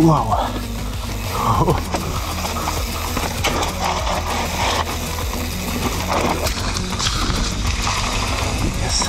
Wow. yes.